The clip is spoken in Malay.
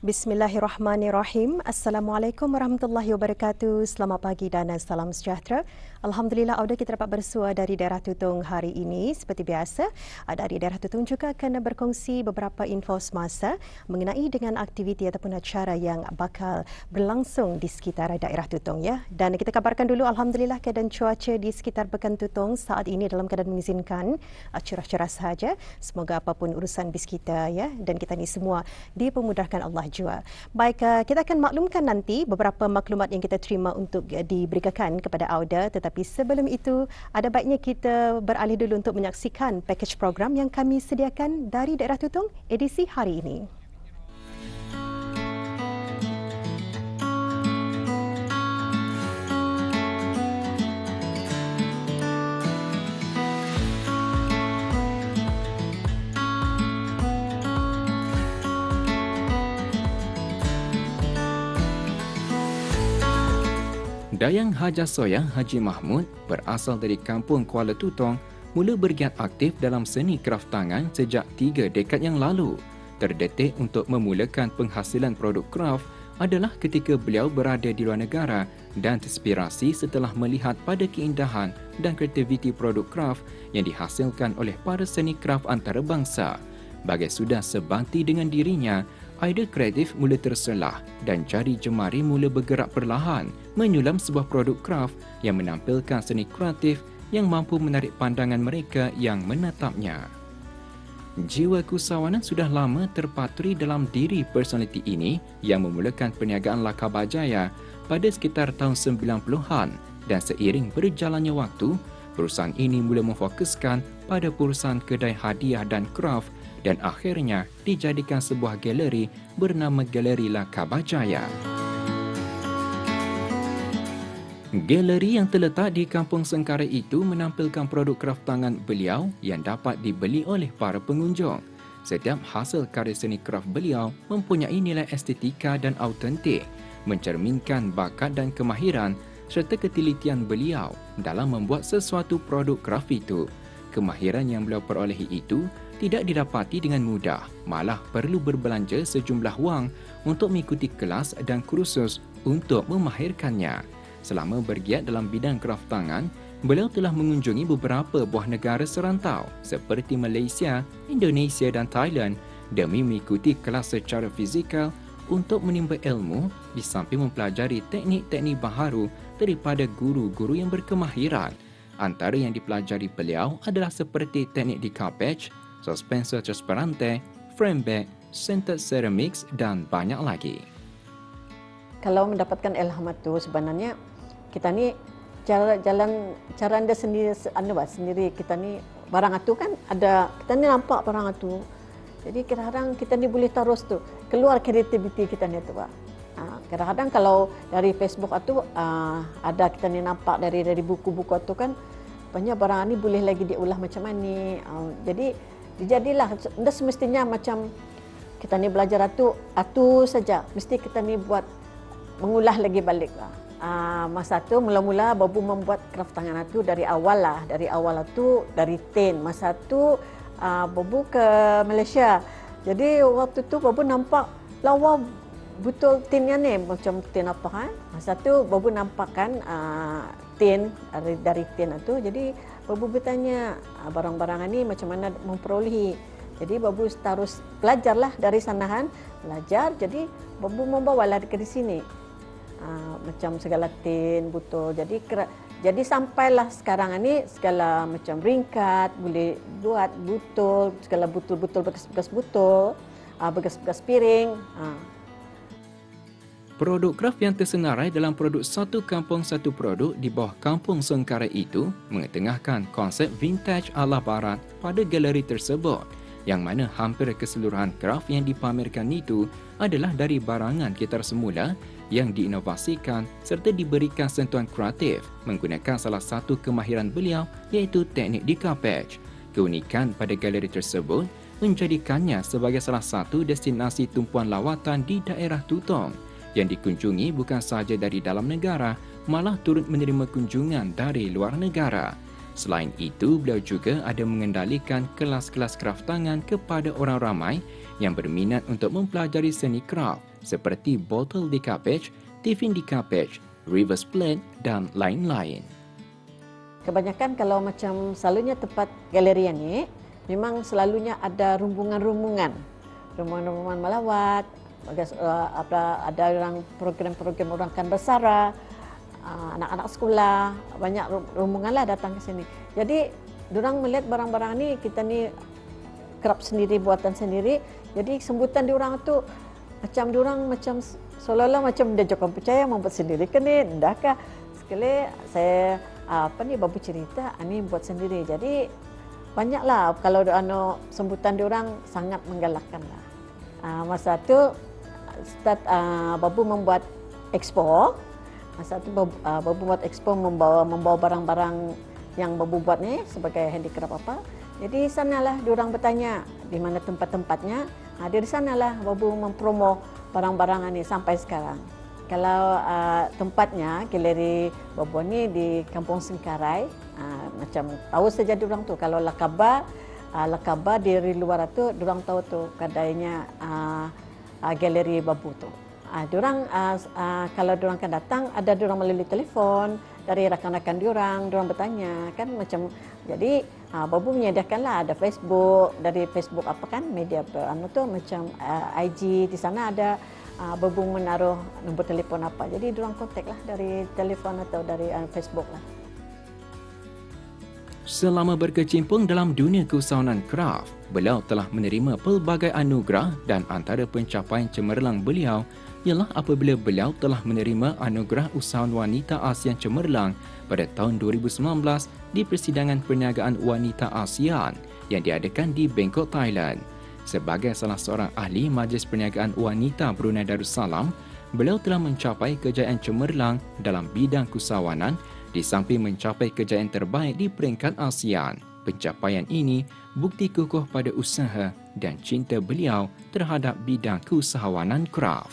Bismillahirrahmanirrahim. Assalamualaikum warahmatullahi wabarakatuh. Selamat pagi dan salam sejahtera. Alhamdulillah audio kita dapat bersua dari daerah Tutong hari ini. Seperti biasa, dari daerah Tutong juga akan berkongsi beberapa info semasa mengenai dengan aktiviti ataupun acara yang bakal berlangsung di sekitar daerah Tutong ya. Dan kita kabarkan dulu alhamdulillah keadaan cuaca di sekitar Pekan Tutong saat ini dalam keadaan mengizinkan cerah-cerah sahaja. Semoga apapun urusan bis kita ya dan kita ni semua dipermudahkan Allah jua. Baik, uh, kita akan maklumkan nanti beberapa maklumat yang kita terima untuk uh, diberikan kepada Auda tetapi sebelum itu ada baiknya kita beralih dulu untuk menyaksikan package program yang kami sediakan dari daerah Tutong edisi hari ini. Dayang Haja Soyang Haji Mahmud berasal dari kampung Kuala Tutong mula bergiat aktif dalam seni kraft tangan sejak tiga dekad yang lalu. Terdetik untuk memulakan penghasilan produk kraft adalah ketika beliau berada di luar negara dan terinspirasi setelah melihat pada keindahan dan kreativiti produk kraft yang dihasilkan oleh para seni kraft antarabangsa. Bagai sudah sebanti dengan dirinya, idea kreatif mula terselah dan jari jemari mula bergerak perlahan menyulam sebuah produk kraft yang menampilkan seni kreatif yang mampu menarik pandangan mereka yang menatapnya. Jiwa kusawanan sudah lama terpatri dalam diri personaliti ini yang memulakan perniagaan Lakabajaya pada sekitar tahun 90-an dan seiring berjalannya waktu, perusahaan ini mula memfokuskan pada perusahaan kedai hadiah dan kraft dan akhirnya dijadikan sebuah galeri bernama Galeri Lakabajaya. Galeri yang terletak di Kampung Sengkara itu menampilkan produk kraft tangan beliau yang dapat dibeli oleh para pengunjung. Setiap hasil karya seni kraft beliau mempunyai nilai estetika dan autentik, mencerminkan bakat dan kemahiran serta ketelitian beliau dalam membuat sesuatu produk kraft itu. Kemahiran yang beliau perolehi itu tidak didapati dengan mudah, malah perlu berbelanja sejumlah wang untuk mengikuti kelas dan kursus untuk memahirkannya. Selama bergiat dalam bidang kraft tangan, beliau telah mengunjungi beberapa buah negara serantau seperti Malaysia, Indonesia dan Thailand demi mengikuti kelas secara fizikal untuk menimba ilmu di samping mempelajari teknik-teknik baharu daripada guru-guru yang berkemahiran. Antara yang dipelajari beliau adalah seperti teknik decoupage, suspenser transparente, frame bag, centered ceramics dan banyak lagi. Kalau mendapatkan ilham itu sebenarnya kita ni cara jalan cara anda sendiri anda buat sendiri kita ni barang itu kan ada kita ni nampak barang itu. Jadi kadang-kadang kita ni boleh terus tu keluar kreativiti kita ni tu pak. Ha, kadang-kadang kalau dari Facebook itu uh, ada kita ni nampak dari dari buku-buku itu kan banyak barang ni boleh lagi diolah macam mana. Uh, jadi jadilah dah semestinya macam kita ni belajar atu atu saja. Mesti kita ni buat mengulah lagi balik lah. Uh, masa tu mula-mula babu membuat kraft tangan atu dari awal lah. Dari awal tu dari tin. Masa tu uh, babu ke Malaysia. Jadi waktu tu babu nampak lawa betul tinnya ni. Macam tin apa kan masa tu babu nampak kan uh, tin dari, dari tin itu jadi Babu bertanya ah, barang-barang ini macam mana memperolehi. Jadi Babu terus belajarlah dari sanahan, belajar. Jadi Babu membawalah ke di sini. Uh, macam segala tin, botol. Jadi jadi sampailah sekarang ini segala macam ringkat, boleh buat botol, segala botol-botol bekas-bekas botol, uh, bekas-bekas piring. Uh, Produk kraft yang tersenarai dalam produk satu kampung satu produk di bawah kampung Sengkara itu mengetengahkan konsep vintage ala barat pada galeri tersebut yang mana hampir keseluruhan kraft yang dipamerkan itu adalah dari barangan kitar semula yang diinovasikan serta diberikan sentuhan kreatif menggunakan salah satu kemahiran beliau iaitu teknik decoupage. Keunikan pada galeri tersebut menjadikannya sebagai salah satu destinasi tumpuan lawatan di daerah Tutong yang dikunjungi bukan sahaja dari dalam negara, malah turut menerima kunjungan dari luar negara. Selain itu, beliau juga ada mengendalikan kelas-kelas kraft tangan kepada orang ramai yang berminat untuk mempelajari seni kraft seperti bottle decoupage, tiffin decoupage, reverse plate dan lain-lain. Kebanyakan kalau macam selalunya tempat galeri ni memang selalunya ada rumbungan-rumbungan. Rumbungan-rumbungan melawat, ada ada orang program-program orang kan bersara, uh, anak-anak sekolah, banyak rumbunganlah datang ke sini. Jadi orang melihat barang-barang ni kita ni kerap sendiri buatan sendiri. Jadi sambutan orang tu macam orang macam seolah-olah macam dia jokong percaya membuat sendiri kan ni ndakah sekali saya apa ni babu cerita ini buat sendiri. Jadi banyaklah kalau anu sambutan orang sangat menggalakkan lah. Uh, masa tu start uh, babu membuat expo. Masa tu babu, uh, babu buat expo membawa membawa barang-barang yang babu buat ni sebagai handicraft apa. Jadi sanalah orang bertanya di mana tempat-tempatnya. Ha, dari sanalah babu mempromo barang-barang ini sampai sekarang. Kalau uh, tempatnya galeri babu ni di Kampung Singkarai, uh, macam tahu saja orang tu kalau lakaba uh, lakaba dari luar tu orang tahu tu kadainya uh, uh, galeri babu tu. Uh, orang uh, uh, kalau orang akan datang ada orang melalui telefon dari rakan-rakan orang, orang bertanya kan macam jadi uh, babu menyediakanlah ada Facebook dari Facebook apa kan media anu tu macam uh, IG di sana ada uh, babu menaruh nombor telefon apa. Jadi orang kontak lah dari telefon atau dari uh, Facebook lah. Selama berkecimpung dalam dunia keusahawanan kraft, beliau telah menerima pelbagai anugerah dan antara pencapaian cemerlang beliau ialah apabila beliau telah menerima anugerah usahawan wanita ASEAN cemerlang pada tahun 2019 di Persidangan Perniagaan Wanita ASEAN yang diadakan di Bangkok, Thailand. Sebagai salah seorang ahli Majlis Perniagaan Wanita Brunei Darussalam, beliau telah mencapai kejayaan cemerlang dalam bidang keusahawanan di samping mencapai kejayaan terbaik di peringkat ASEAN. Pencapaian ini bukti kukuh pada usaha dan cinta beliau terhadap bidang keusahawanan kraft.